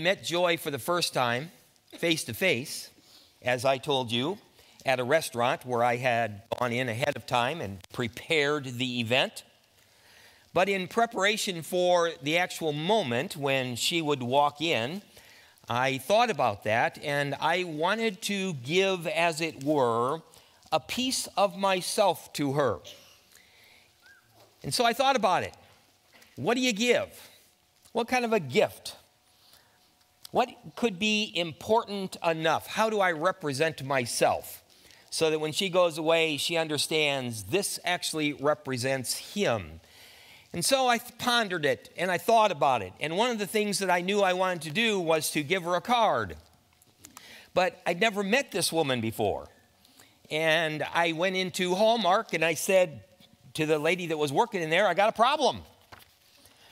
met Joy for the first time, face to face, as I told you, at a restaurant where I had gone in ahead of time and prepared the event. But in preparation for the actual moment when she would walk in, I thought about that and I wanted to give, as it were, a piece of myself to her. And so I thought about it. What do you give? What kind of a gift? What could be important enough? How do I represent myself so that when she goes away, she understands this actually represents him? And so I pondered it and I thought about it. And one of the things that I knew I wanted to do was to give her a card. But I'd never met this woman before. And I went into Hallmark and I said to the lady that was working in there, I got a problem.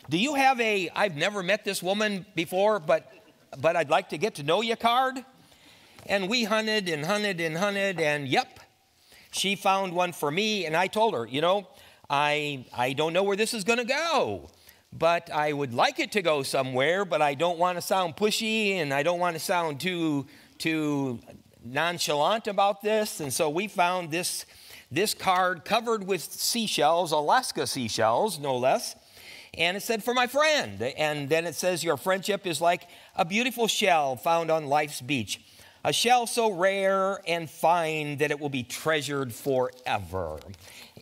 Do you have a I've never met this woman before, but but I'd like to get to know you card? And we hunted and hunted and hunted, and yep, she found one for me. And I told her, you know, I, I don't know where this is going to go, but I would like it to go somewhere, but I don't want to sound pushy and I don't want to sound too, too nonchalant about this. And so we found this, this card covered with seashells, Alaska seashells, no less. And it said, For my friend. And then it says, Your friendship is like a beautiful shell found on life's beach a shell so rare and fine that it will be treasured forever.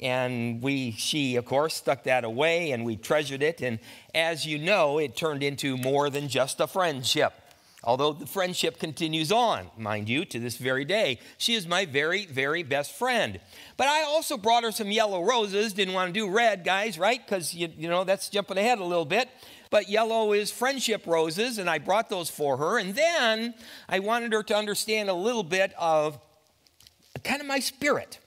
And we, she, of course, stuck that away and we treasured it. And as you know, it turned into more than just a friendship. Although the friendship continues on, mind you, to this very day. She is my very, very best friend. But I also brought her some yellow roses. Didn't want to do red, guys, right? Because, you, you know, that's jumping ahead a little bit but yellow is friendship roses, and I brought those for her. And then I wanted her to understand a little bit of kind of my spirit.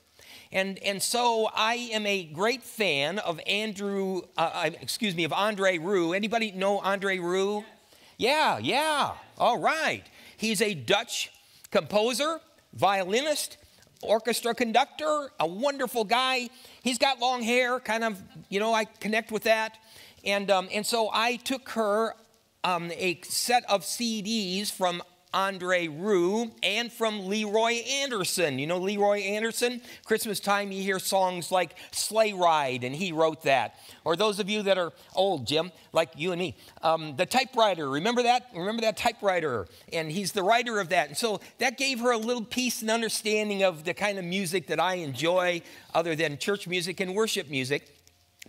And, and so I am a great fan of Andrew, uh, excuse me, of Andre Rieu. Anybody know Andre Rieu? Yeah, yeah. All right. He's a Dutch composer, violinist, orchestra conductor, a wonderful guy. He's got long hair, kind of, you know, I connect with that. And, um, and so I took her um, a set of CDs from Andre Rieu and from Leroy Anderson. You know Leroy Anderson? Christmas time, you hear songs like Sleigh Ride, and he wrote that. Or those of you that are old, Jim, like you and me, um, the typewriter. Remember that? Remember that typewriter? And he's the writer of that. And so that gave her a little piece and understanding of the kind of music that I enjoy, other than church music and worship music.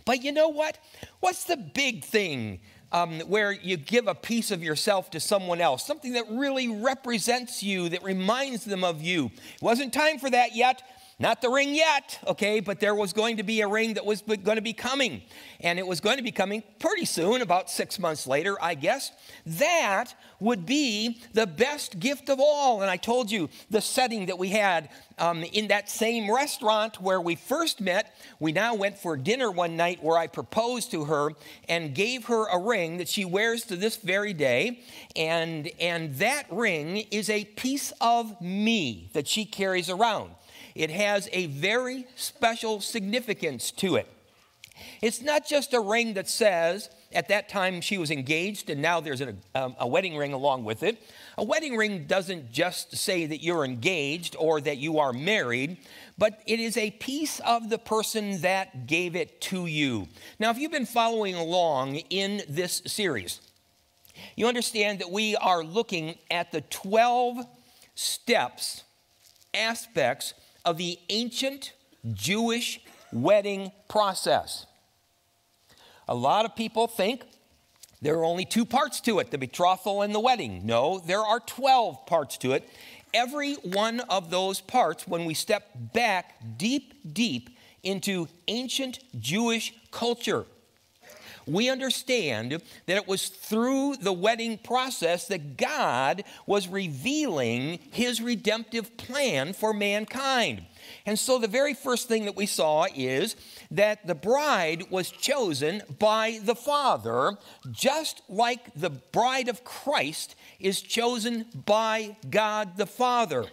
But you know what? What's the big thing um, where you give a piece of yourself to someone else? Something that really represents you, that reminds them of you. It wasn't time for that yet. Not the ring yet, okay, but there was going to be a ring that was going to be coming. And it was going to be coming pretty soon, about six months later, I guess. That would be the best gift of all. And I told you the setting that we had um, in that same restaurant where we first met. We now went for dinner one night where I proposed to her and gave her a ring that she wears to this very day. And, and that ring is a piece of me that she carries around it has a very special significance to it. It's not just a ring that says, at that time she was engaged and now there's a, um, a, wedding ring along with it. A wedding ring doesn't just say that you're engaged or that you are married, but it is a piece of the person that gave it to you. Now, if you've been following along in this series, you understand that we are looking at the 12 steps, aspects of the ancient Jewish wedding process. A lot of people think there are only two parts to it the betrothal and the wedding. No, there are 12 parts to it. Every one of those parts, when we step back deep, deep into ancient Jewish culture, we understand that it was through the wedding process that God was revealing his redemptive plan for mankind. And so the very first thing that we saw is that the bride was chosen by the Father, just like the bride of Christ is chosen by God the Father.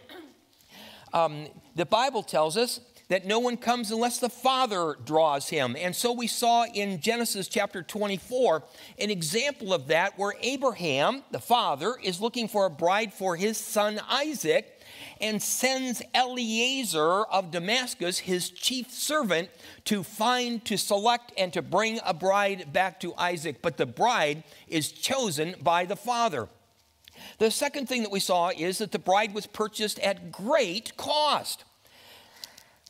Um, the Bible tells us that no one comes unless the Father draws him. And so we saw in Genesis chapter 24 an example of that where Abraham, the father, is looking for a bride for his son Isaac and sends Eliezer of Damascus, his chief servant, to find, to select, and to bring a bride back to Isaac. But the bride is chosen by the father. The second thing that we saw is that the bride was purchased at great cost.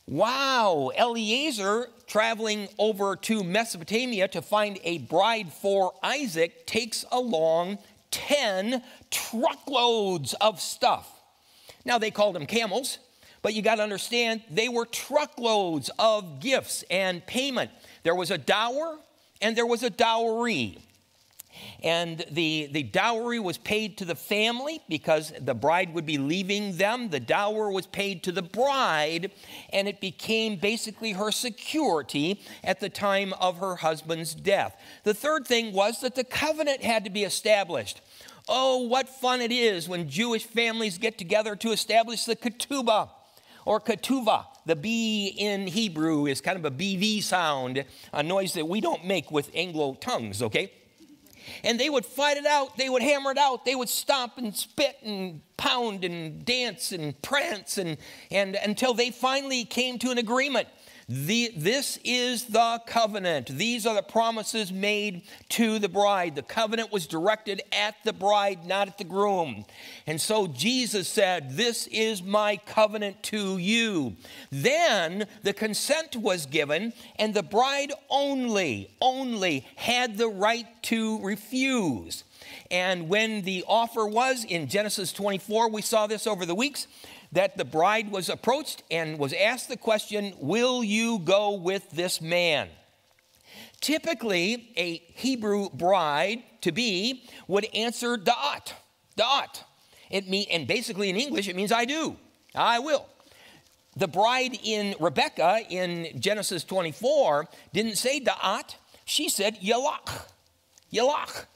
Wow, Eliezer traveling over to Mesopotamia to find a bride for Isaac takes along 10 truckloads of stuff. Now, they called them camels, but you got to understand they were truckloads of gifts and payment. There was a dower and there was a dowry. And the, the dowry was paid to the family because the bride would be leaving them. The dower was paid to the bride, and it became basically her security at the time of her husband's death. The third thing was that the covenant had to be established. Oh, what fun it is when Jewish families get together to establish the ketubah or ketuvah. The B in Hebrew is kind of a BV sound, a noise that we don't make with Anglo tongues, okay? And they would fight it out. They would hammer it out. They would stomp and spit and pound and dance and prance and, and until they finally came to an agreement. The, this is the covenant. These are the promises made to the bride. The covenant was directed at the bride, not at the groom. And so Jesus said, This is my covenant to you. Then the consent was given, and the bride only, only had the right to refuse. And when the offer was in Genesis 24, we saw this over the weeks that the bride was approached and was asked the question, Will you go with this man? Typically, a Hebrew bride to be would answer da'at, da'at. It mean, and basically in English, it means I do, I will. The bride in Rebecca in Genesis 24 didn't say da'at, she said yalach, yalach.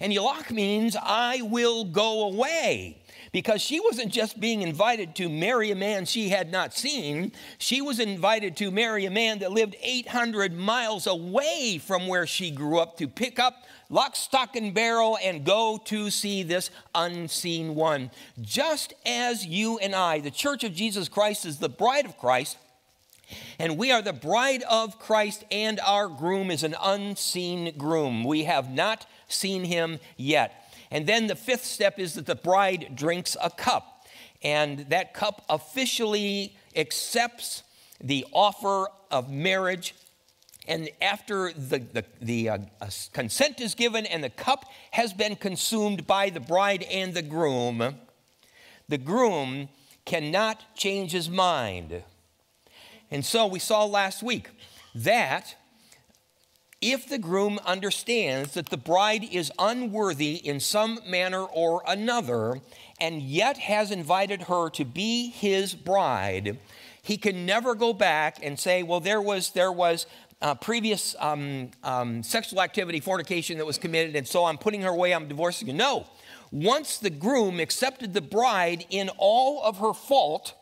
And yalach means I will go away because she wasn't just being invited to marry a man she had not seen, she was invited to marry a man that lived 800 miles away from where she grew up to pick up lock, stock, and barrel and go to see this unseen one. Just as you and I, the church of Jesus Christ, is the bride of Christ. And we are the bride of Christ, and our groom is an unseen groom. We have not seen him yet. And then the fifth step is that the bride drinks a cup. And that cup officially accepts the offer of marriage. And after the, the, the uh, consent is given and the cup has been consumed by the bride and the groom, the groom cannot change his mind. And so we saw last week that if the groom understands that the bride is unworthy in some manner or another, and yet has invited her to be his bride, he can never go back and say, well, there was, there was uh, previous um, um, sexual activity, fornication that was committed, and so I'm putting her away, I'm divorcing you. No. Once the groom accepted the bride in all of her fault,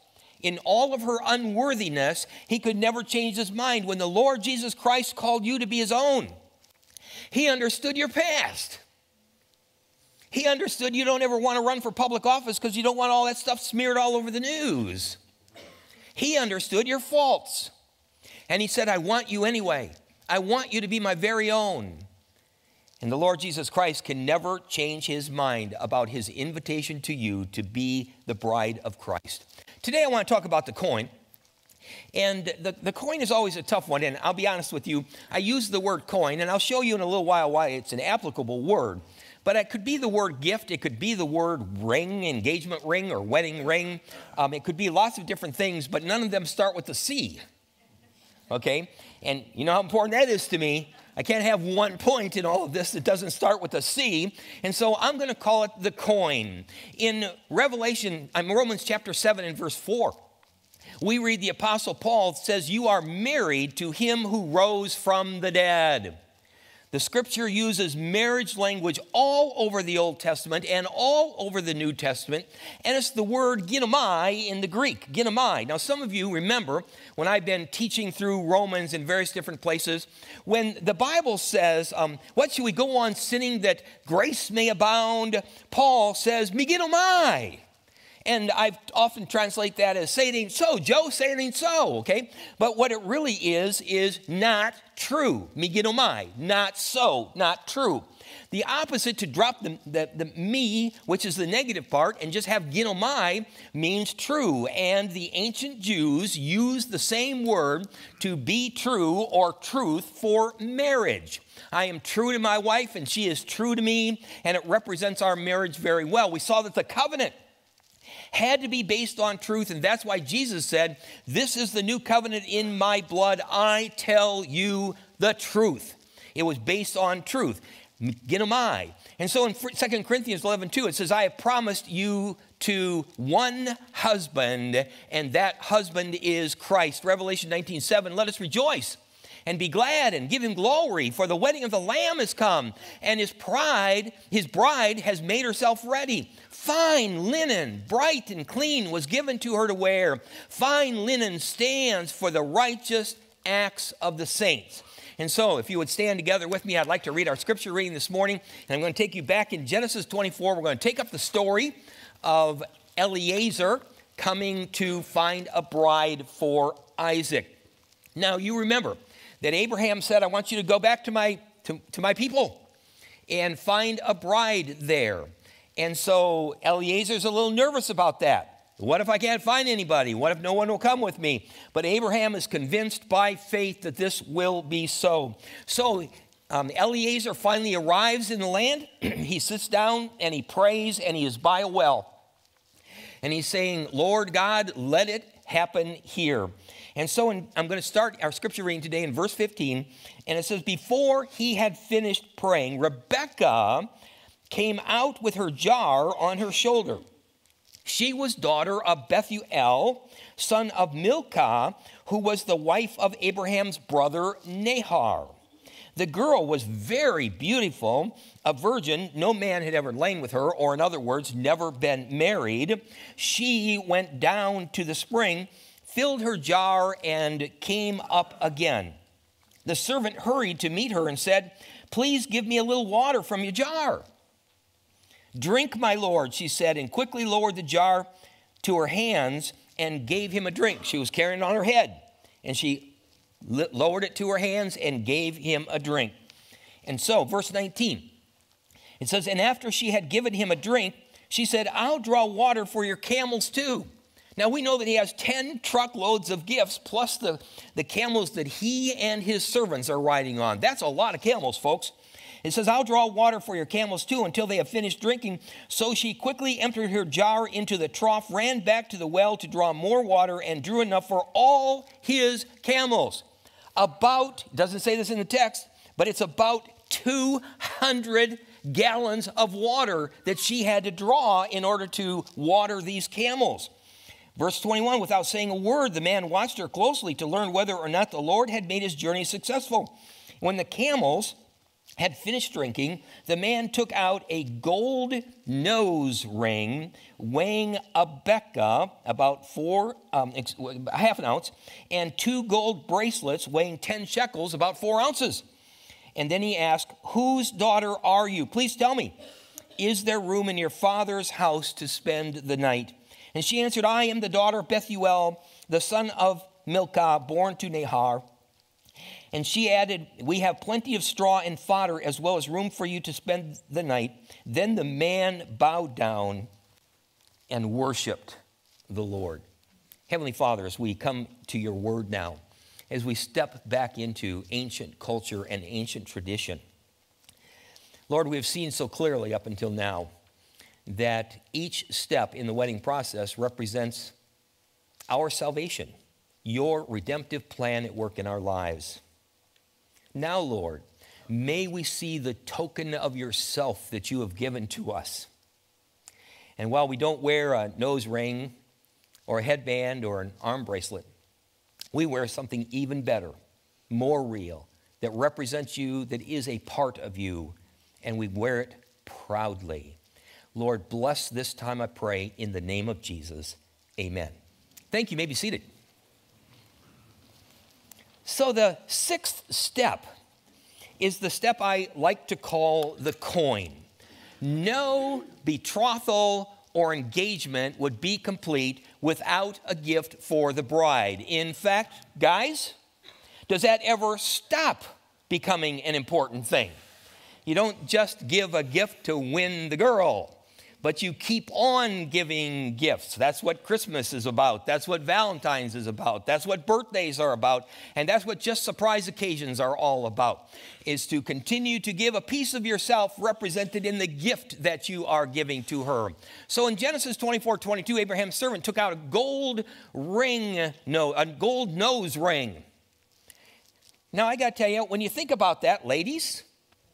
in all of her unworthiness, he could never change his mind. When the Lord Jesus Christ called you to be his own, he understood your past. He understood you don't ever want to run for public office because you don't want all that stuff smeared all over the news. He understood your faults. And he said, I want you anyway. I want you to be my very own. And the Lord Jesus Christ can never change his mind about his invitation to you to be the bride of Christ. Today I want to talk about the coin. And the, the coin is always a tough one. And I'll be honest with you, I use the word coin, and I'll show you in a little while why it's an applicable word. But it could be the word gift, it could be the word ring, engagement ring, or wedding ring. Um, it could be lots of different things, but none of them start with the C. Okay? And you know how important that is to me. I can't have one point in all of this that doesn't start with a C. And so I'm going to call it the coin. In Revelation, I'm Romans chapter 7 and verse 4, we read the Apostle Paul says, You are married to him who rose from the dead. The scripture uses marriage language all over the Old Testament and all over the New Testament, and it's the word ginomai in the Greek, ginomai. Now, some of you remember when I've been teaching through Romans in various different places, when the Bible says, um, What should we go on sinning that grace may abound? Paul says, Me ginomai. And I often translate that as say it ain't so, Joe, say it ain't so, okay? But what it really is, is not true. Miginomai, not so, not true. The opposite to drop the, the, the, me, which is the negative part, and just have ginomai means true. And the ancient Jews used the same word to be true or truth for marriage. I am true to my wife, and she is true to me, and it represents our marriage very well. We saw that the covenant had to be based on truth. And that's why Jesus said, This is the new covenant in my blood. I tell you the truth. It was based on truth. Ginomai. And so in 2 Corinthians 11, 2, it says, I have promised you to one husband, and that husband is Christ. Revelation 19, 7, let us rejoice and be glad and give him glory, for the wedding of the Lamb is come, and his pride, his bride has made herself ready. Fine linen, bright and clean, was given to her to wear. Fine linen stands for the righteous acts of the saints. And so, if you would stand together with me, I'd like to read our scripture reading this morning. And I'm going to take you back in Genesis 24. We're going to take up the story of Eliezer coming to find a bride for Isaac. Now, you remember that Abraham said, I want you to go back to my, to, to my people and find a bride there. And so Eliezer's a little nervous about that. What if I can't find anybody? What if no one will come with me? But Abraham is convinced by faith that this will be so. So um, Eliezer finally arrives in the land. he sits down and he prays and he is by a well. And he's saying, Lord God, let it happen here. And so in, I'm going to start our scripture reading today in verse 15. And it says, Before he had finished praying, Rebekah came out with her jar on her shoulder. She was daughter of Bethuel, son of Milcah, who was the wife of Abraham's brother Nahor. The girl was very beautiful, a virgin. No man had ever lain with her, or in other words, never been married. She went down to the spring, filled her jar, and came up again. The servant hurried to meet her and said, Please give me a little water from your jar. Drink, my Lord, she said, and quickly lowered the jar to her hands and gave him a drink. She was carrying it on her head, and she lowered it to her hands and gave him a drink. And so, verse 19, it says, And after she had given him a drink, she said, I'll draw water for your camels too. Now we know that he has 10 truckloads of gifts plus the, the camels that he and his servants are riding on. That's a lot of camels, folks. It says, I'll draw water for your camels too until they have finished drinking. So she quickly emptied her jar into the trough, ran back to the well to draw more water, and drew enough for all his camels. About, doesn't say this in the text, but it's about 200 gallons of water that she had to draw in order to water these camels. Verse 21 Without saying a word, the man watched her closely to learn whether or not the Lord had made his journey successful. When the camels had finished drinking, the man took out a gold nose ring weighing a beka, about four, um, half an ounce, and two gold bracelets weighing 10 shekels, about four ounces. And then he asked, Whose daughter are you? Please tell me. Is there room in your father's house to spend the night? And she answered, I am the daughter of Bethuel, the son of Milcah, born to Nahor. And she added, We have plenty of straw and fodder, as well as room for you to spend the night. Then the man bowed down and worshiped the Lord. Heavenly Father, as we come to your word now, as we step back into ancient culture and ancient tradition, Lord, we have seen so clearly up until now that each step in the wedding process represents our salvation, your redemptive plan at work in our lives. Now, Lord, may we see the token of yourself that you have given to us. And while we don't wear a nose ring or a headband or an arm bracelet, we wear something even better, more real, that represents you, that is a part of you, and we wear it proudly. Lord, bless this time, I pray, in the name of Jesus. Amen. Thank you. you may be seated. So, the sixth step is the step I like to call the coin. No betrothal or engagement would be complete without a gift for the bride. In fact, guys, does that ever stop becoming an important thing? You don't just give a gift to win the girl but you keep on giving gifts. That's what Christmas is about. That's what Valentine's is about. That's what birthdays are about. And that's what just surprise occasions are all about. Is to continue to give a piece of yourself represented in the gift that you are giving to her. So in Genesis 24, 22, Abraham's servant took out a gold ring, no, a gold nose ring. Now I got to tell you, when you think about that, ladies,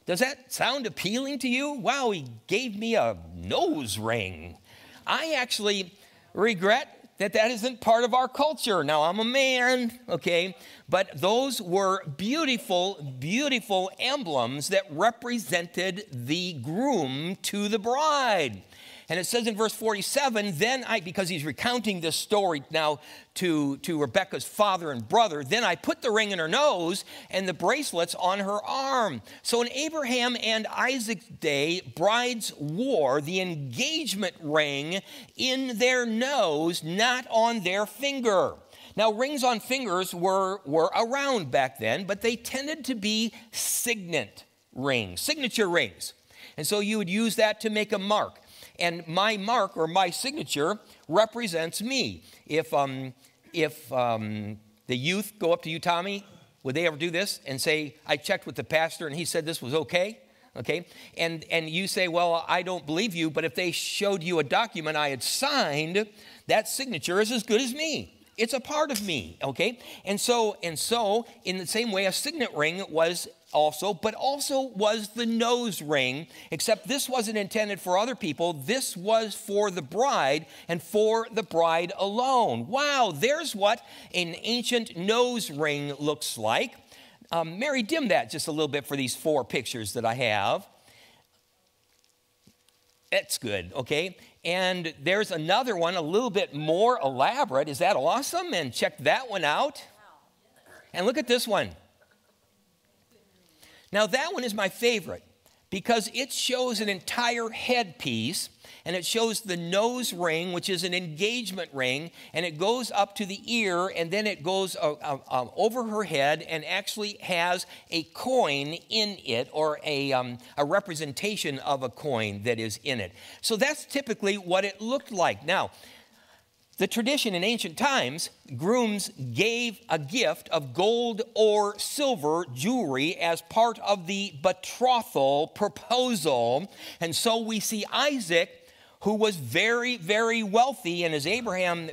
does that sound appealing to you? Wow, he gave me a nose ring. I actually regret that that isn't part of our culture. Now, I'm a man, okay, but those were beautiful, beautiful emblems that represented the groom to the bride. And it says in verse 47, then I, because he's recounting this story now to, to Rebecca's father and brother, then I put the ring in her nose and the bracelets on her arm. So in Abraham and Isaac's day, brides wore the engagement ring in their nose, not on their finger. Now, rings on fingers were, were around back then, but they tended to be signet rings, signature rings. And so you would use that to make a mark and my mark or my signature represents me. If, um, if um, the youth go up to you, Tommy, would they ever do this and say, I checked with the pastor and he said this was okay? Okay? And, and you say, Well, I don't believe you, but if they showed you a document I had signed, that signature is as good as me. It's a part of me, okay? And so, and so, in the same way, a signet ring was also, but also was the nose ring, except this wasn't intended for other people. This was for the bride and for the bride alone. Wow, there's what an ancient nose ring looks like. Um, Mary, dim that just a little bit for these four pictures that I have. That's good, okay? And there's another one a little bit more elaborate. Is that awesome? And check that one out. And look at this one. Now, that one is my favorite because it shows an entire headpiece and it shows the nose ring, which is an engagement ring, and it goes up to the ear and then it goes uh, uh, uh, over her head and actually has a coin in it or a, um, a representation of a coin that is in it. So that's typically what it looked like. Now, the tradition in ancient times, grooms gave a gift of gold or silver jewelry as part of the betrothal proposal. And so we see Isaac, who was very, very wealthy, and his Abraham,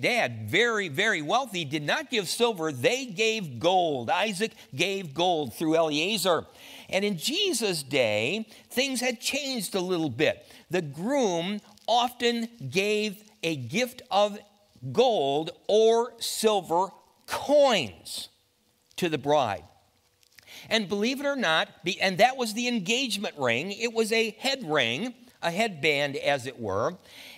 dad, very, very wealthy, did not give silver, they gave gold. Isaac gave gold through Eliezer. And in Jesus' day, things had changed a little bit. The groom often gave a gift of gold or silver coins to the bride. And believe it or not, and that was the engagement ring, it was a head ring, a headband, as it were.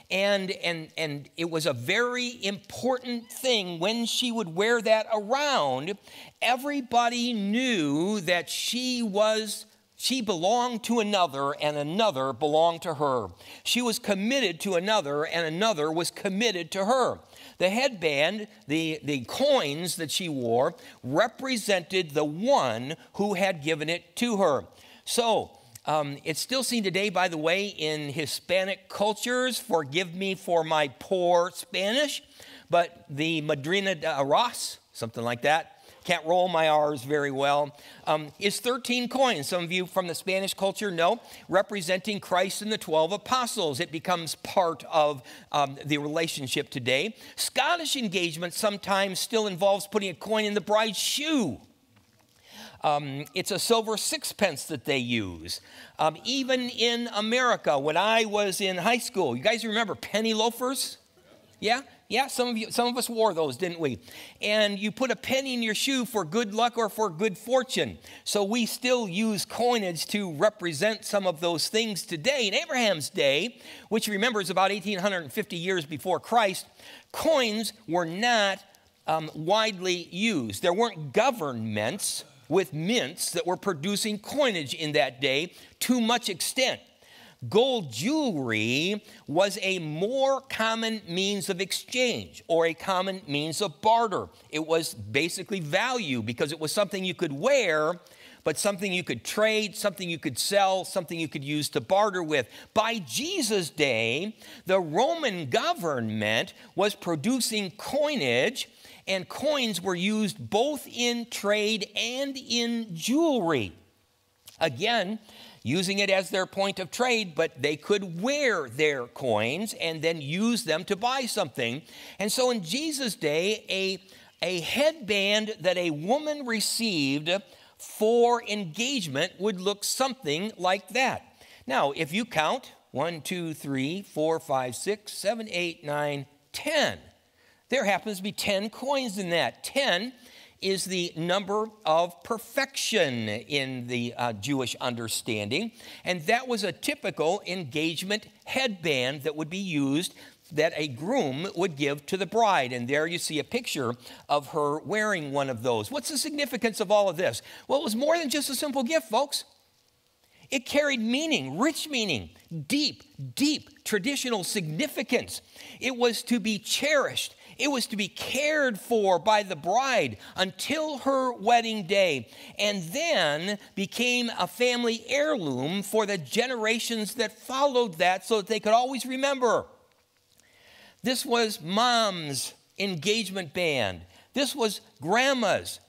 And, and, and it was a very important thing when she would wear that around. Everybody knew that she was she belonged to another, and another belonged to her. She was committed to another, and another was committed to her. The headband, the, the coins that she wore, represented the one who had given it to her. So, um, it's still seen today, by the way, in Hispanic cultures. Forgive me for my poor Spanish, but the Madrina de Arras, something like that, can't roll my R's very well, um, is 13 coins. Some of you from the Spanish culture know, representing Christ and the 12 apostles. It becomes part of um, the relationship today. Scottish engagement sometimes still involves putting a coin in the bride's shoe. Um, it's a silver sixpence that they use. Um, even in America, when I was in high school, you guys remember penny loafers? Yeah? Yeah, some of you, some of us wore those, didn't we? And you put a penny in your shoe for good luck or for good fortune. So we still use coinage to represent some of those things today. In Abraham's day, which remember is about 1850 years before Christ, coins were not um, widely used. There weren't governments with mints that were producing coinage in that day to much extent. Gold jewelry was a more common means of exchange or a common means of barter. It was basically value because it was something you could wear, but something you could trade, something you could sell, something you could use to barter with. By Jesus' day, the Roman government was producing coinage, and coins were used both in trade and in jewelry. Again, using it as their point of trade, but they could wear their coins and then use them to buy something. And so in Jesus' day, a, a headband that a woman received for engagement would look something like that. Now, if you count one, two, three, four, five, six, seven, eight, nine, ten, there happens to be 10 coins in that. 10 is the number of perfection in the uh, Jewish understanding. And that was a typical engagement headband that would be used that a groom would give to the bride. And there you see a picture of her wearing one of those. What's the significance of all of this? Well, it was more than just a simple gift, folks. It carried meaning, rich meaning, deep, deep traditional significance. It was to be cherished it was to be cared for by the bride until her wedding day, and then became a family heirloom for the generations that followed that so that they could always remember. This was mom's engagement band. This was grandma's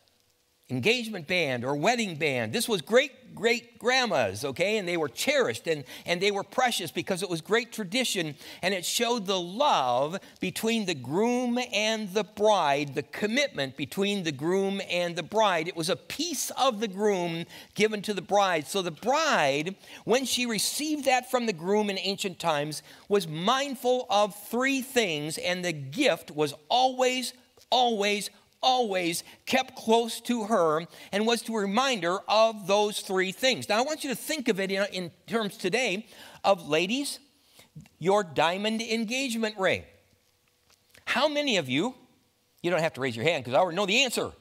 engagement band or wedding band. This was great great grandmas, okay? And they were cherished and, and they were precious because it was great tradition and it showed the love between the groom and the bride, the commitment between the groom and the bride. It was a piece of the groom given to the bride. So the bride, when she received that from the groom in ancient times, was mindful of three things, and the gift was always, always, always kept close to her and was to remind her of those three things. Now, I want you to think of it in, in terms today of ladies, your diamond engagement ring. How many of you, you don't have to raise your hand because I already know the answer,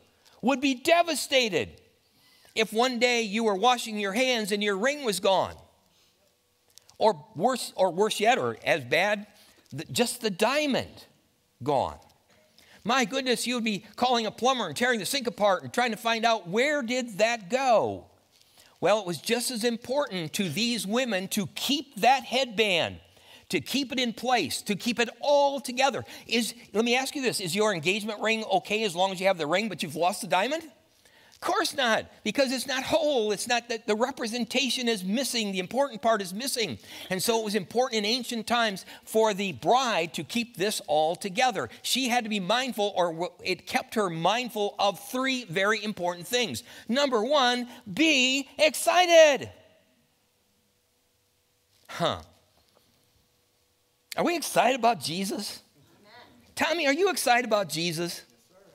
would be devastated if one day you were washing your hands and your ring was gone? Or worse, or worse yet, or as bad, just the diamond gone. My goodness, you would be calling a plumber and tearing the sink apart and trying to find out where did that go? Well, it was just as important to these women to keep that headband, to keep it in place, to keep it all together. Is let me ask you this, is your engagement ring okay as long as you have the ring but you've lost the diamond? Of course not, because it's not whole. It's not that the representation is missing. The important part is missing. And so it was important in ancient times for the bride to keep this all together. She had to be mindful, or it kept her mindful of three very important things. Number one, be excited. Huh. Are we excited about Jesus? Tommy, are you excited about Jesus?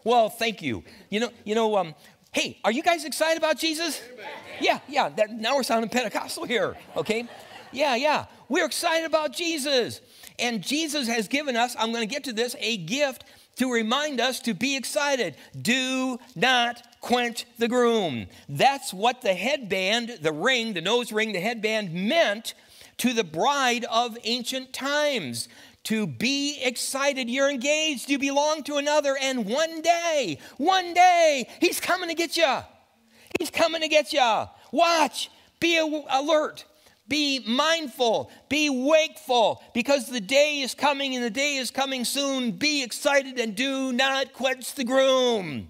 Well, thank you. You know, you know, um, Hey, are you guys excited about Jesus? Yeah, yeah. That, now we're sounding Pentecostal here, okay? Yeah, yeah. We're excited about Jesus. And Jesus has given us, I'm going to get to this, a gift to remind us to be excited. Do not quench the groom. That's what the headband, the ring, the nose ring, the headband meant to the bride of ancient times to be excited. You're engaged, you belong to another, and one day, one day, He's coming to get you. He's coming to get you. Watch, be alert, be mindful, be wakeful, because the day is coming and the day is coming soon. Be excited and do not quench the groom.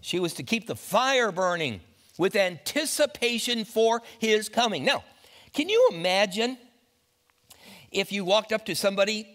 She was to keep the fire burning with anticipation for his coming. Now, can you imagine if you walked up to somebody,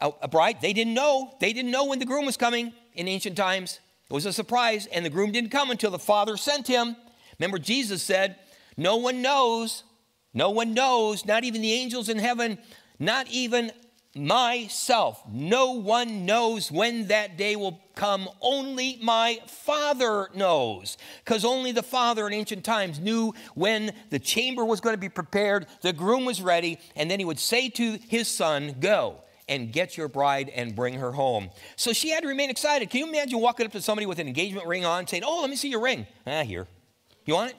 a, a bride, they didn't know. They didn't know when the groom was coming in ancient times. It was a surprise, and the groom didn't come until the Father sent him. Remember, Jesus said, No one knows, no one knows, not even the angels in heaven, not even myself. No one knows when that day will come. Only my Father knows. Because only the Father in ancient times knew when the chamber was going to be prepared, the groom was ready, and then he would say to his son, Go and get your bride and bring her home. So she had to remain excited. Can you imagine walking up to somebody with an engagement ring on saying, Oh, let me see your ring? Ah, here. You want it?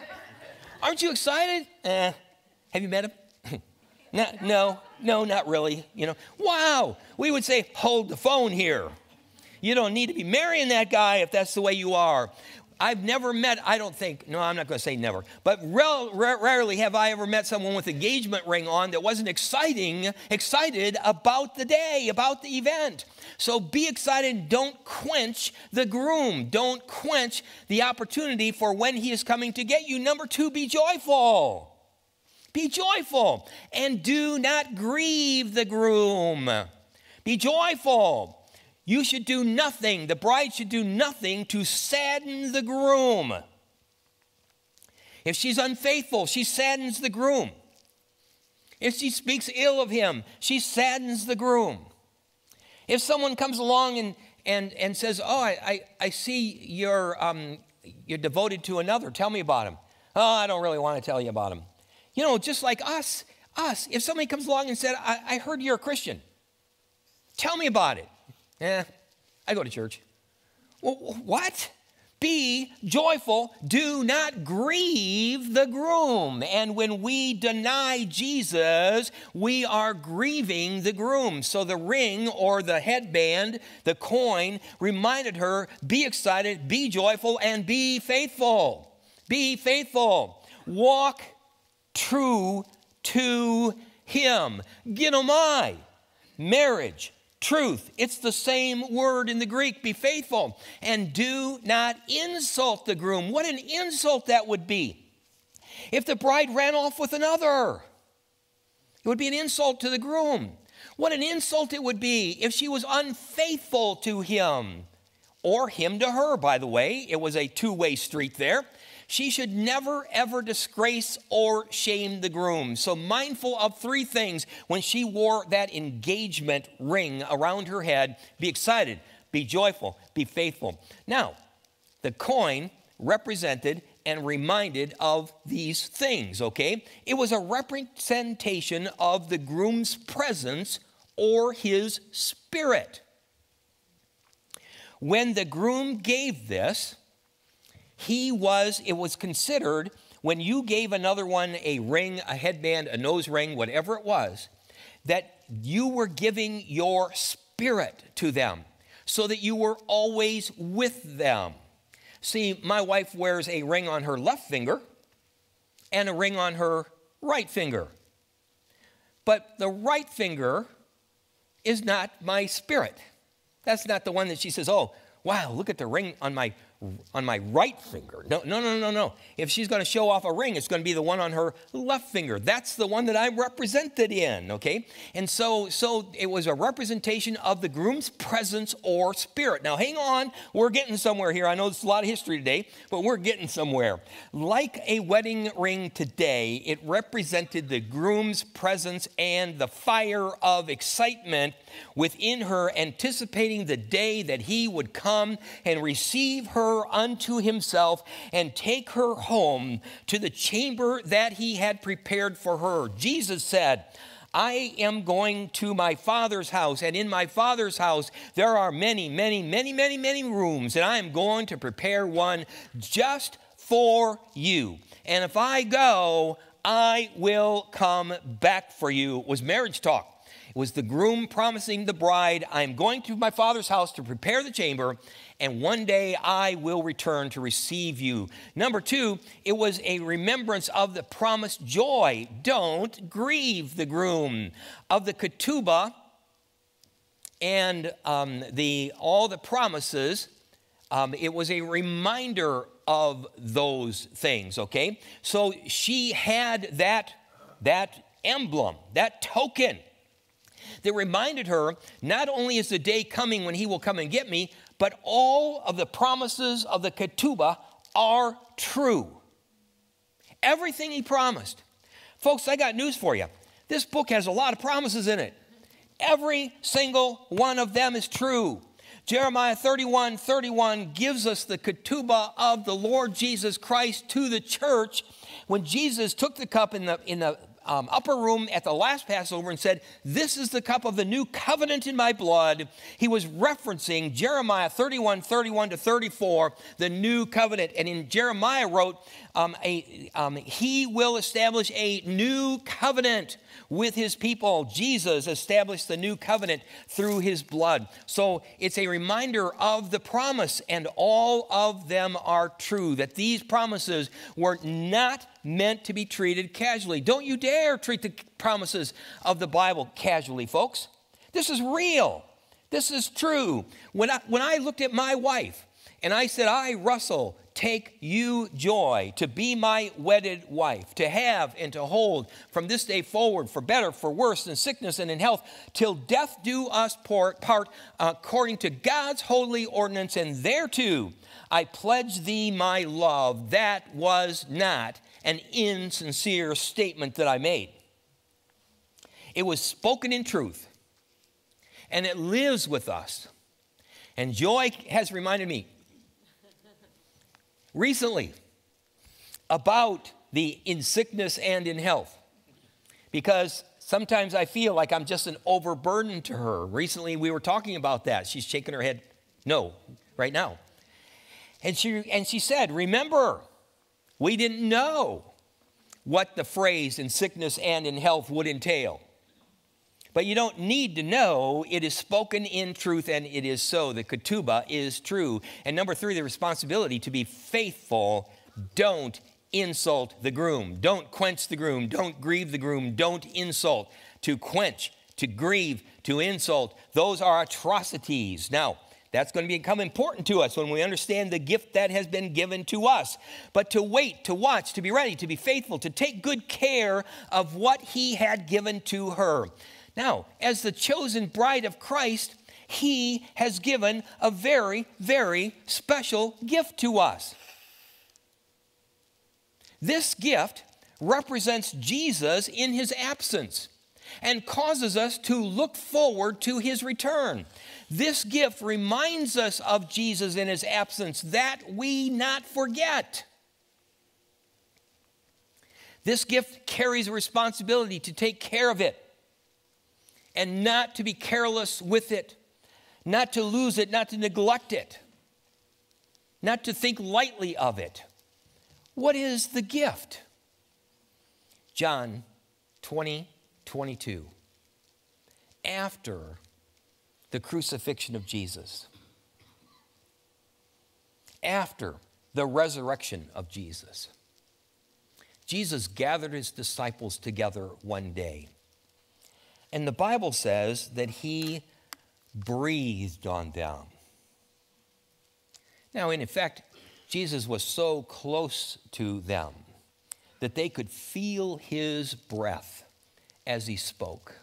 Aren't you excited? Eh. Have you met him? No, no, no, not really. You know, wow. We would say, hold the phone here. You don't need to be marrying that guy if that's the way you are. I've never met, I don't think, no, I'm not going to say never, but rarely have I ever met someone with an engagement ring on that wasn't exciting, excited about the day, about the event. So be excited. Don't quench the groom. Don't quench the opportunity for when he is coming to get you. Number two, be joyful. Be joyful and do not grieve the groom. Be joyful. You should do nothing, the bride should do nothing to sadden the groom. If she's unfaithful, she saddens the groom. If she speaks ill of him, she saddens the groom. If someone comes along and, and, and says, Oh, I, I, I see you're, um, you're devoted to another, tell me about him. Oh, I don't really want to tell you about him. You know, just like us, us, if somebody comes along and said, I, I heard you're a Christian, tell me about it. Yeah, I go to church. Well, what? Be joyful. Do not grieve the groom. And when we deny Jesus, we are grieving the groom. So the ring or the headband, the coin, reminded her be excited, be joyful, and be faithful. Be faithful. Walk true to him. Ginomai, marriage, truth. It's the same word in the Greek. Be faithful and do not insult the groom. What an insult that would be if the bride ran off with another. It would be an insult to the groom. What an insult it would be if she was unfaithful to him or him to her, by the way. It was a two way street there. She should never, ever disgrace or shame the groom. So, mindful of three things when she wore that engagement ring around her head be excited, be joyful, be faithful. Now, the coin represented and reminded of these things, okay? It was a representation of the groom's presence or his spirit. When the groom gave this, he was, it was considered when you gave another one a ring, a headband, a nose ring, whatever it was, that you were giving your spirit to them so that you were always with them. See, my wife wears a ring on her left finger and a ring on her right finger. But the right finger is not my spirit. That's not the one that she says, oh, wow, look at the ring on my on my right finger. No, no, no, no, no. If she's going to show off a ring, it's going to be the one on her left finger. That's the one that I'm represented in, okay? And so, so it was a representation of the groom's presence or spirit. Now, hang on. We're getting somewhere here. I know it's a lot of history today, but we're getting somewhere. Like a wedding ring today, it represented the groom's presence and the fire of excitement within her, anticipating the day that he would come and receive her unto himself and take her home to the chamber that he had prepared for her. Jesus said, I am going to my father's house, and in my father's house there are many, many, many, many, many rooms, and I am going to prepare one just for you. And if I go, I will come back for you, was marriage talk was the groom promising the bride, I am going to my father's house to prepare the chamber, and one day I will return to receive you. Number two, it was a remembrance of the promised joy. Don't grieve the groom. Of the ketubah and um, the, all the promises, um, it was a reminder of those things, okay? So she had that, that emblem, that token that reminded her not only is the day coming when he will come and get me, but all of the promises of the ketubah are true. Everything he promised. Folks, I got news for you. This book has a lot of promises in it. Every single one of them is true. Jeremiah 31 31 gives us the ketubah of the Lord Jesus Christ to the church when Jesus took the cup in the, in the um, upper room at the last Passover and said, This is the cup of the new covenant in my blood. He was referencing Jeremiah 31 31 to 34, the new covenant. And in Jeremiah wrote, um, a, um, He will establish a new covenant with his people. Jesus established the new covenant through his blood. So it's a reminder of the promise, and all of them are true. That these promises were not meant to be treated casually. Don't you dare treat the promises of the Bible casually, folks. This is real. This is true. When I, when I looked at my wife and I said, I, Russell, take you joy to be my wedded wife, to have and to hold from this day forward, for better, for worse, in sickness and in health, till death do us part, according to God's holy ordinance, and thereto I pledge thee my love. That was not an insincere statement that I made. It was spoken in truth, and it lives with us. And joy has reminded me recently about the in sickness and in health because sometimes I feel like I'm just an overburden to her. Recently, we were talking about that. She's shaking her head, no, right now. And she, and she said, Remember, we didn't know what the phrase in sickness and in health would entail. But you don't need to know. It is spoken in truth, and it is so. The ketubah is true. And number three, the responsibility to be faithful. Don't insult the groom. Don't quench the groom. Don't grieve the groom. Don't insult. To quench, to grieve, to insult, those are atrocities. Now, that's going to become important to us when we understand the gift that has been given to us. But to wait, to watch, to be ready, to be faithful, to take good care of what he had given to her. Now, as the chosen bride of Christ, he has given a very, very special gift to us. This gift represents Jesus in his absence and causes us to look forward to his return. This gift reminds us of Jesus in his absence that we not forget. This gift carries a responsibility to take care of it and not to be careless with it, not to lose it, not to neglect it, not to think lightly of it. What is the gift? John 20, 22. After the crucifixion of Jesus, after the resurrection of Jesus, Jesus gathered his disciples together one day and the Bible says that he breathed on them. Now, in effect, Jesus was so close to them that they could feel his breath as he spoke.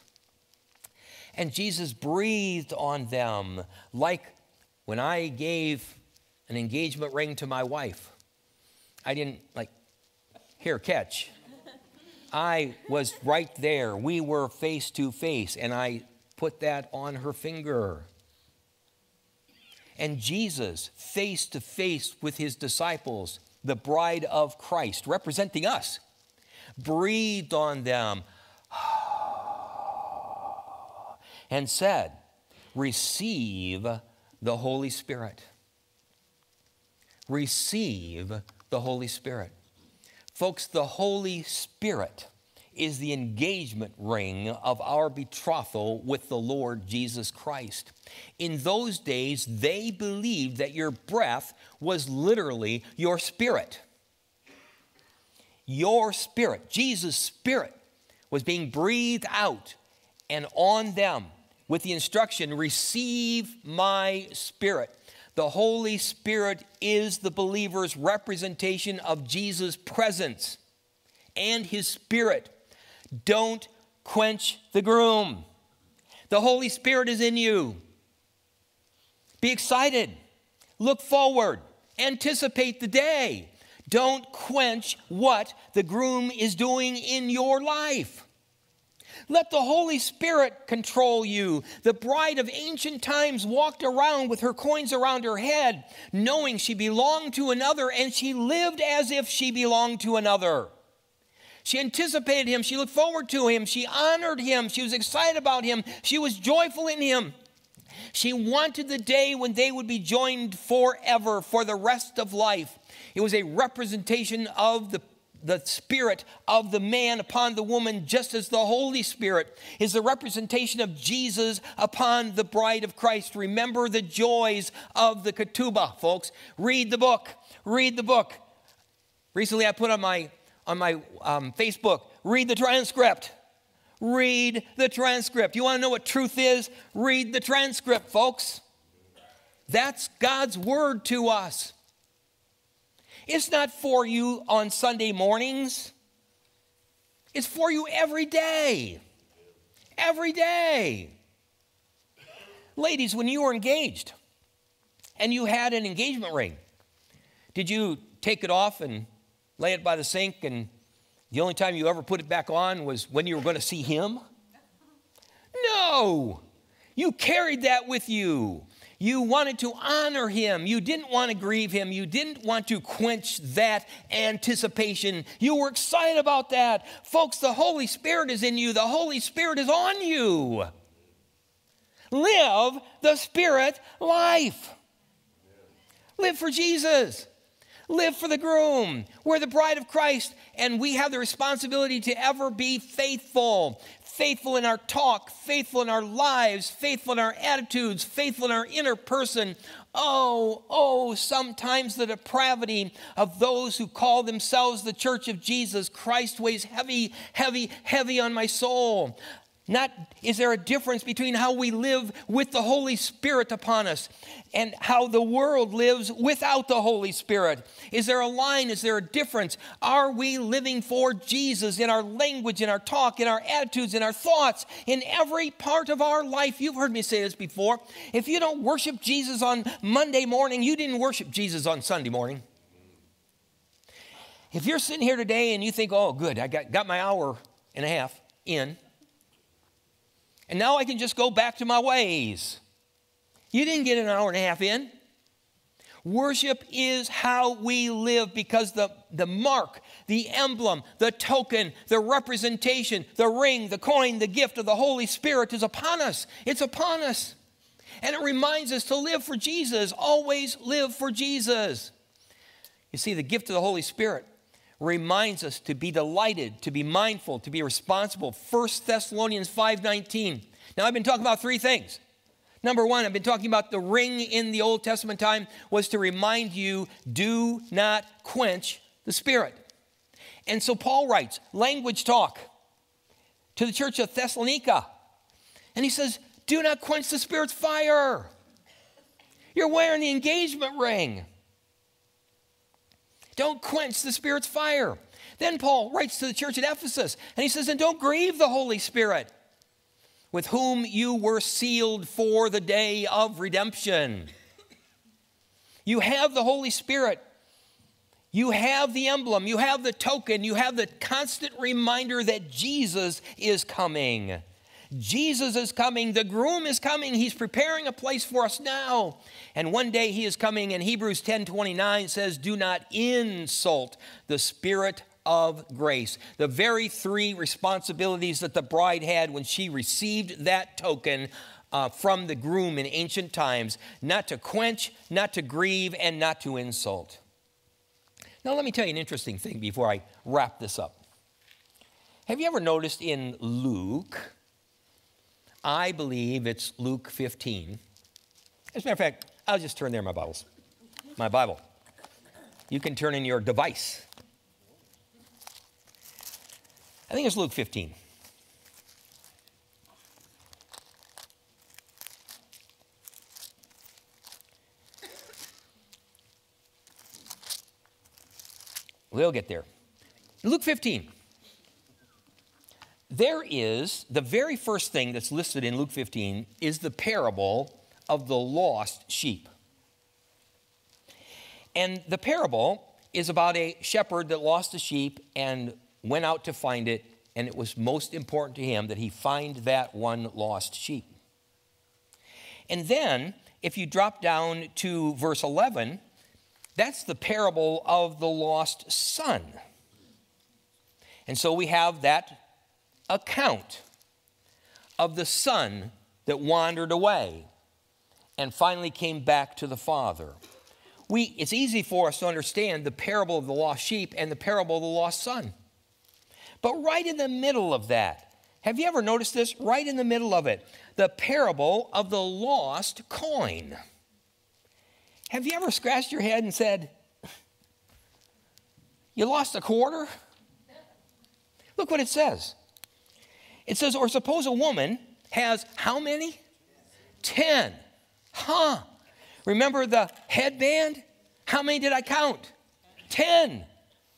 And Jesus breathed on them like when I gave an engagement ring to my wife. I didn't like, here, catch. I was right there. We were face to face, and I put that on her finger. And Jesus, face to face with his disciples, the bride of Christ, representing us, breathed on them and said, Receive the Holy Spirit. Receive the Holy Spirit. Folks, the Holy Spirit is the engagement ring of our betrothal with the Lord Jesus Christ. In those days, they believed that your breath was literally your spirit. Your spirit, Jesus' spirit, was being breathed out and on them with the instruction receive my spirit. The Holy Spirit is the believer's representation of Jesus' presence and his spirit. Don't quench the groom. The Holy Spirit is in you. Be excited. Look forward. Anticipate the day. Don't quench what the groom is doing in your life. Let the Holy Spirit control you. The bride of ancient times walked around with her coins around her head, knowing she belonged to another, and she lived as if she belonged to another. She anticipated him. She looked forward to him. She honored him. She was excited about him. She was joyful in him. She wanted the day when they would be joined forever for the rest of life. It was a representation of the the spirit of the man upon the woman, just as the Holy Spirit is the representation of Jesus upon the bride of Christ. Remember the joys of the ketubah, folks. Read the book. Read the book. Recently, I put on my on my um, Facebook. Read the transcript. Read the transcript. You want to know what truth is? Read the transcript, folks. That's God's word to us. It's not for you on Sunday mornings, it's for you every day. Every day. Ladies, when you were engaged and you had an engagement ring, did you take it off and lay it by the sink and the only time you ever put it back on was when you were going to see him? No. You carried that with you. You wanted to honor him. You didn't want to grieve him. You didn't want to quench that anticipation. You were excited about that. Folks, the Holy Spirit is in you, the Holy Spirit is on you. Live the Spirit life. Live for Jesus. Live for the groom. We're the bride of Christ, and we have the responsibility to ever be faithful faithful in our talk, faithful in our lives, faithful in our attitudes, faithful in our inner person. Oh, oh, sometimes the depravity of those who call themselves the church of Jesus Christ weighs heavy, heavy, heavy on my soul. Not is there a difference between how we live with the Holy Spirit upon us and how the world lives without the Holy Spirit? Is there a line? Is there a difference? Are we living for Jesus in our language, in our talk, in our attitudes, in our thoughts, in every part of our life? You've heard me say this before. If you don't worship Jesus on Monday morning, you didn't worship Jesus on Sunday morning. If you're sitting here today and you think, oh, good, I got, got my hour and a half in, and now I can just go back to my ways. You didn't get an hour and a half in. Worship is how we live because the, the mark, the emblem, the token, the representation, the ring, the coin, the gift of the Holy Spirit is upon us. It's upon us. And it reminds us to live for Jesus, always live for Jesus. You see, the gift of the Holy Spirit reminds us to be delighted, to be mindful, to be responsible. 1 Thessalonians 5:19. Now I've been talking about three things. Number 1, I've been talking about the ring in the Old Testament time was to remind you do not quench the spirit. And so Paul writes, language talk to the church of Thessalonica. And he says, "Do not quench the spirit's fire." You're wearing the engagement ring. Don't quench the Spirit's fire. Then Paul writes to the church at Ephesus and he says, And don't grieve the Holy Spirit, with whom you were sealed for the day of redemption. You have the Holy Spirit. You have the emblem. You have the token. You have the constant reminder that Jesus is coming. Jesus is coming. The groom is coming. He's preparing a place for us now. And one day he is coming. And Hebrews 10 29 says, Do not insult the Spirit of grace. The very three responsibilities that the bride had when she received that token uh, from the groom in ancient times not to quench, not to grieve, and not to insult. Now, let me tell you an interesting thing before I wrap this up. Have you ever noticed in Luke, I believe it's Luke 15. As a matter of fact, I'll just turn there my Bibles. My Bible. You can turn in your device. I think it's Luke 15. We'll get there. Luke 15 there is the very first thing that's listed in Luke 15 is the parable of the lost sheep. And the parable is about a shepherd that lost a sheep and went out to find it and it was most important to him that he find that one lost sheep. And then, if you drop down to verse 11, that's the parable of the lost son. And so we have that account of the son that wandered away and finally came back to the father. We, it's easy for us to understand the parable of the lost sheep and the parable of the lost son. But right in the middle of that, have you ever noticed this? Right in the middle of it, the parable of the lost coin. Have you ever scratched your head and said, You lost a quarter? Look what it says. It says, Or suppose a woman has how many? Ten. Huh. Remember the headband? How many did I count? Ten.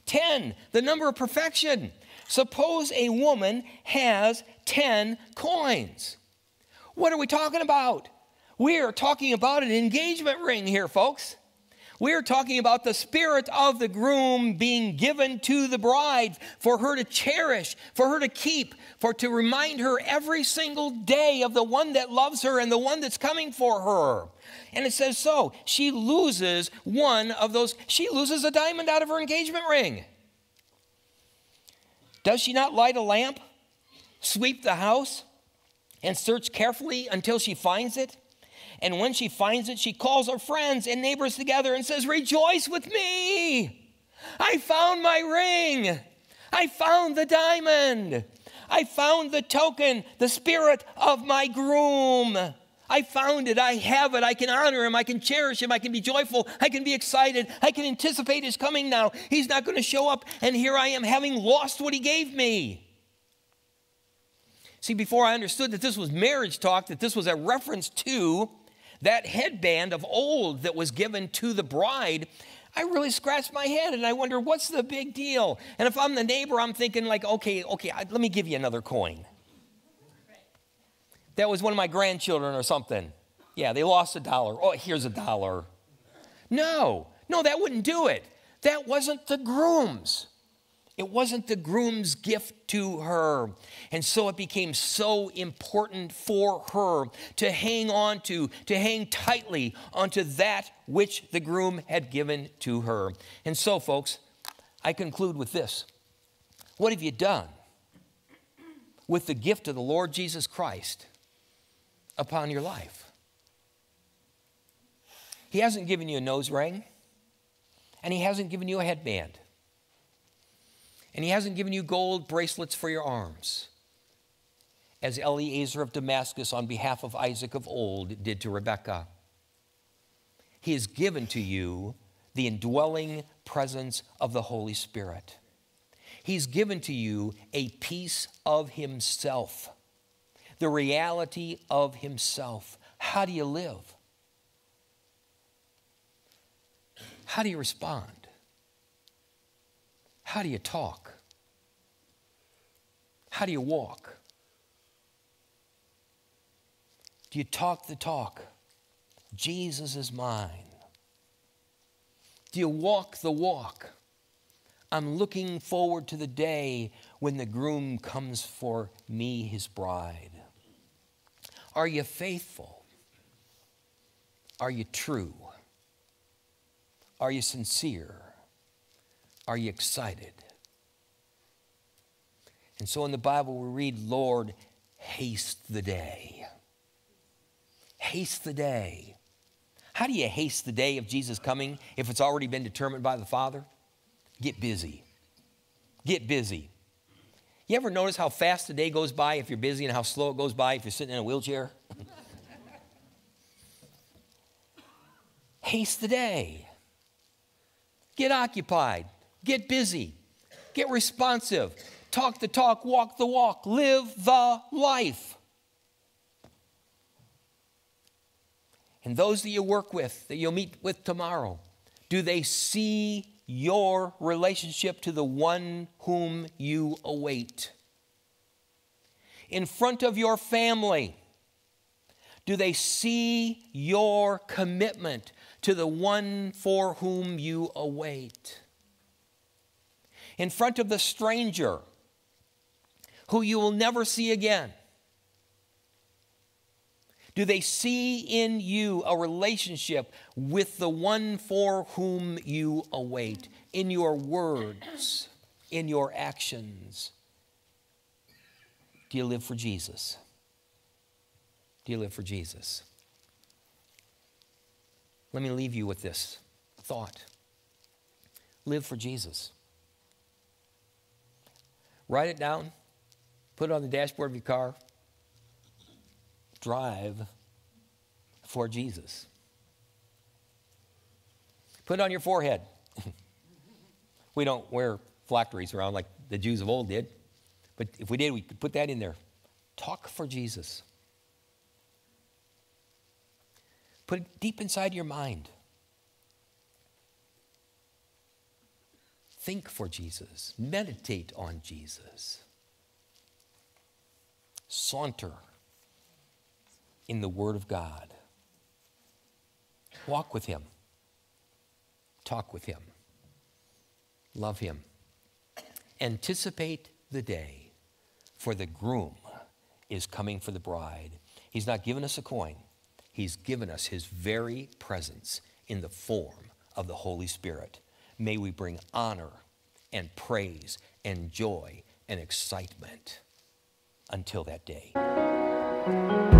Ten. The number of perfection. Suppose a woman has 10 coins. What are we talking about? We are talking about an engagement ring here, folks. We are talking about the spirit of the groom being given to the bride for her to cherish, for her to keep, for to remind her every single day of the one that loves her and the one that's coming for her. And it says so. She loses one of those, she loses a diamond out of her engagement ring. Does she not light a lamp, sweep the house, and search carefully until she finds it? And when she finds it, she calls her friends and neighbors together and says, Rejoice with me! I found my ring! I found the diamond! I found the token, the spirit of my groom! I found it. I have it. I can honor him. I can cherish him. I can be joyful. I can be excited. I can anticipate his coming now. He's not going to show up, and here I am having lost what he gave me. See, before I understood that this was marriage talk, that this was a reference to that headband of old that was given to the bride, I really scratched my head and I wonder, what's the big deal? And if I'm the neighbor, I'm thinking, like, okay, okay, let me give you another coin that was one of my grandchildren or something. Yeah, they lost a dollar. Oh, here's a dollar. No, no, that wouldn't do it. That wasn't the groom's. It wasn't the groom's gift to her. And so it became so important for her to hang on to, to hang tightly onto that which the groom had given to her. And so, folks, I conclude with this What have you done with the gift of the Lord Jesus Christ? upon your life. He hasn't given you a nose ring, and He hasn't given you a headband, and He hasn't given you gold bracelets for your arms, as Eliezer of Damascus, on behalf of Isaac of old, did to Rebekah. He has given to you the indwelling presence of the Holy Spirit. He's given to you a piece of Himself the reality of Himself. How do you live? How do you respond? How do you talk? How do you walk? Do you talk the talk? Jesus is mine. Do you walk the walk? I'm looking forward to the day when the groom comes for me, his bride. Are you faithful? Are you true? Are you sincere? Are you excited? And so in the Bible, we read, Lord, haste the day. Haste the day. How do you haste the day of Jesus coming if it's already been determined by the Father? Get busy. Get busy. You ever notice how fast the day goes by if you're busy and how slow it goes by if you're sitting in a wheelchair? Haste the day. Get occupied. Get busy. Get responsive. Talk the talk, walk the walk, live the life. And those that you work with, that you'll meet with tomorrow, do they see your relationship to the one whom you await? In front of your family, do they see your commitment to the one for whom you await? In front of the stranger, who you will never see again? Do they see in you a relationship with the one for whom you await in your words, in your actions? Do you live for Jesus? Do you live for Jesus? Let me leave you with this thought live for Jesus. Write it down, put it on the dashboard of your car, drive for Jesus. Put it on your forehead. we don't wear phylacteries around like the Jews of old did, but if we did, we could put that in there. Talk for Jesus. Put it deep inside your mind. Think for Jesus. Meditate on Jesus. Saunter in the Word of God. Walk with Him. Talk with Him. Love Him. Anticipate the day, for the groom is coming for the bride. He's not given us a coin, He's given us His very presence in the form of the Holy Spirit. May we bring honor and praise and joy and excitement until that day.